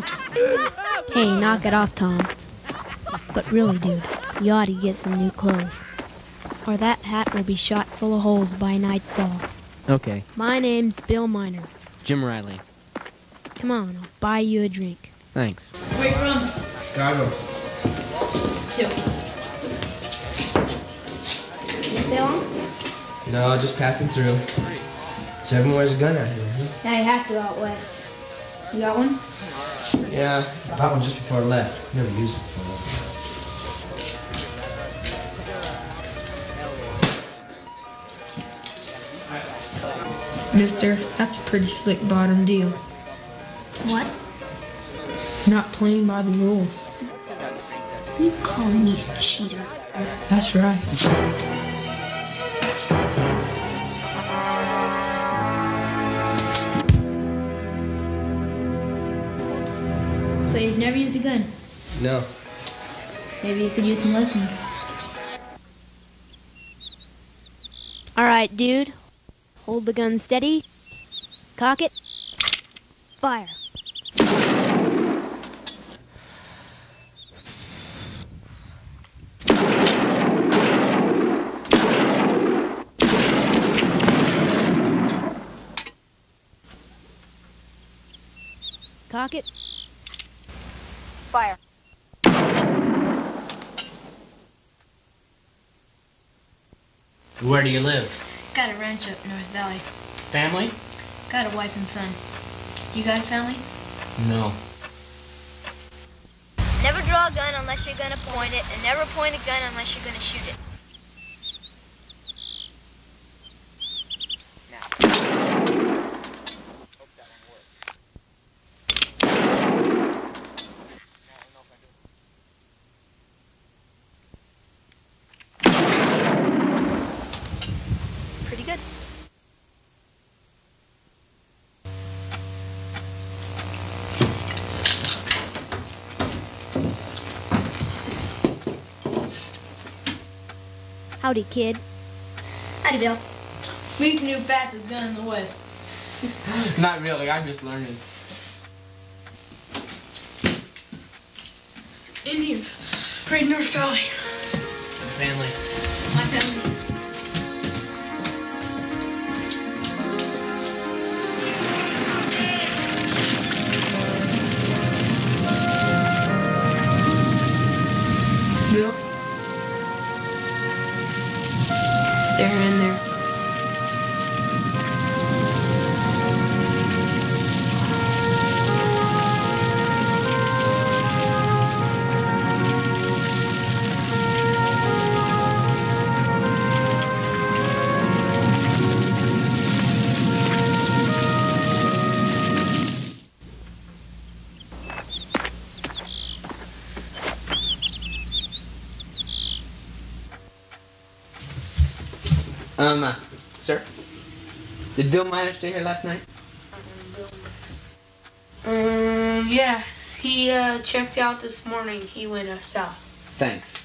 Hey, knock it off, Tom. But really, dude, you ought to get some new clothes. Or that hat will be shot full of holes by nightfall. Okay. My name's Bill Miner. Jim Riley. Come on, I'll buy you a drink. Thanks. Where you from? Chicago. Two. You stay long? No, just passing through. So everyone wears a gun out here, huh? Now you have to go out west. You got one? Yeah. I bought one just before I left. Never used it before. Mister, that's a pretty slick bottom deal. What? Not playing by the rules. You calling me a cheater? That's right. Never used a gun? No. Maybe you could use some lessons. All right, dude. Hold the gun steady. Cock it. Fire. Cock it. Fire. Where do you live? Got a ranch up North Valley. Family? Got a wife and son. You got a family? No. Never draw a gun unless you're gonna point it, and never point a gun unless you're gonna shoot it. Howdy, kid. Howdy, Bill. Me's the new fastest gun in the West. Not really. I'm just learning. Indians. Raid North Valley. Family. My family. Bill? They're in there. Um, uh, sir? Did Bill Miner stay here last night? Um, yes. He uh, checked out this morning. He went uh, south. Thanks.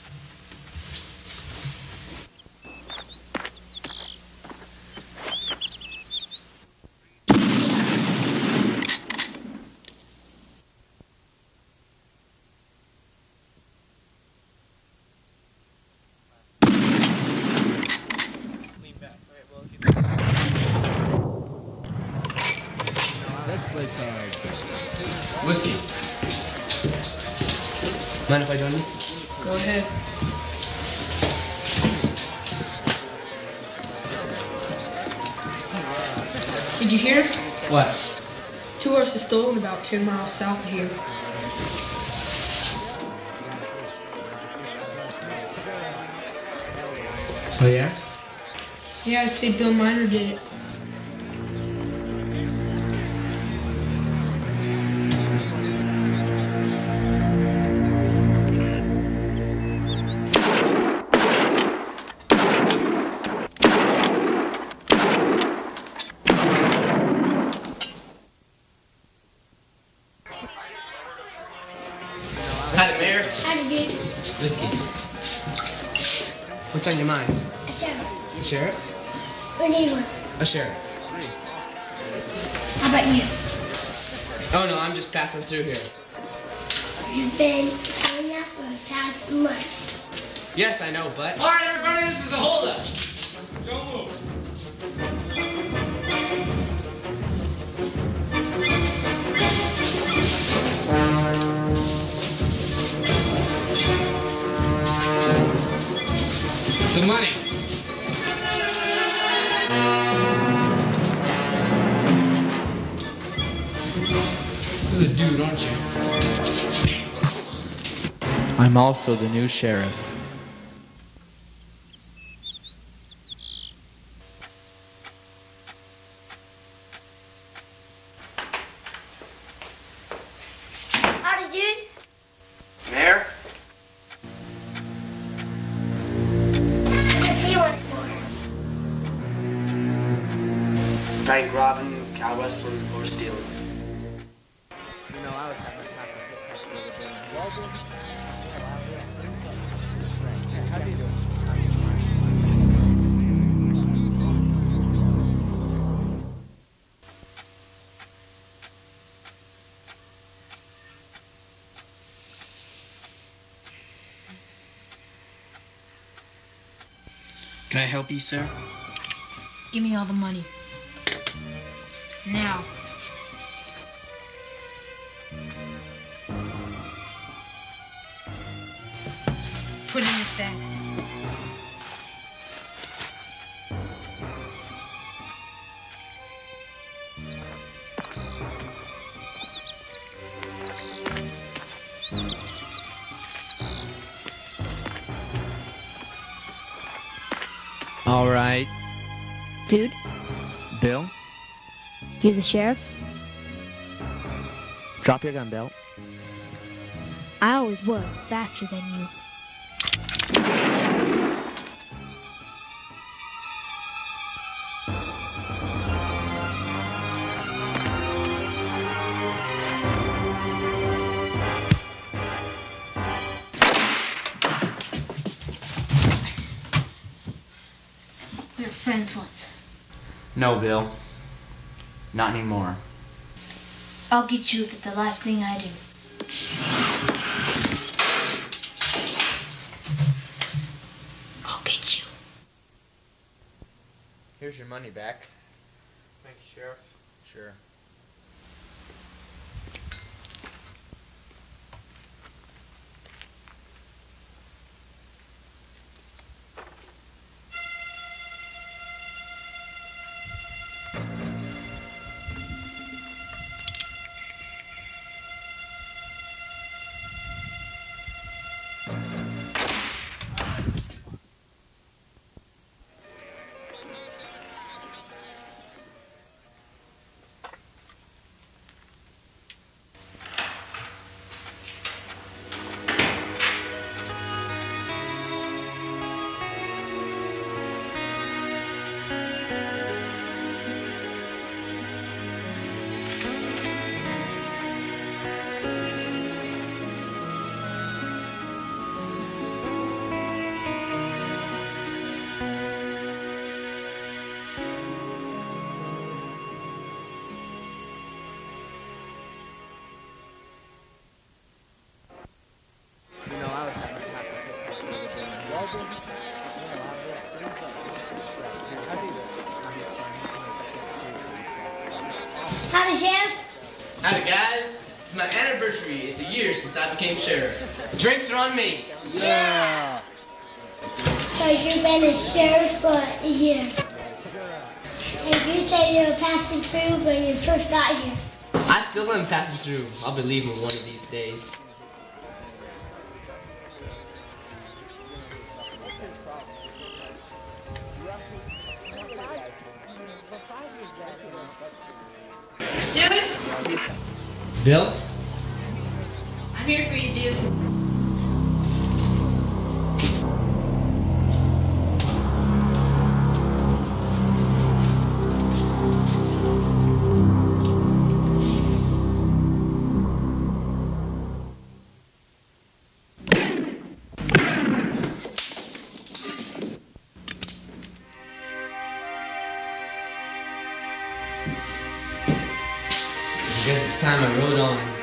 Mind if I join you? Go ahead. Did you hear? What? Two horses stolen about 10 miles south of here. Oh yeah? Yeah, I'd say Bill Miner did it. Sheriff. A sheriff? We need one. A sheriff. How about you? Oh no, I'm just passing through here. You've been saying that for the past month. Yes, I know, but. All right, everybody, this is a holdup. Don't move. The money. Dude, aren't you? I'm also the new sheriff. Howdy, dude. Mayor? What do you want for? Bank robbing, cow rustling, or stealing. Can I help you, sir? Give me all the money. Now. Put in this bag. You the sheriff? drop your gun, Bill. I always was faster than you. We were friends once. No, Bill. Not anymore. I'll get you if it's the last thing I do. I'll get you. Here's your money back. Thank you, Sheriff. Sure. Since I became sheriff. The drinks are on me. Yeah. So you've been a sheriff for a year. And you said you were passing through when you first got here. I still am passing through. I'll be leaving one of these days. Dude, Bill? You. I guess it's time I rode on.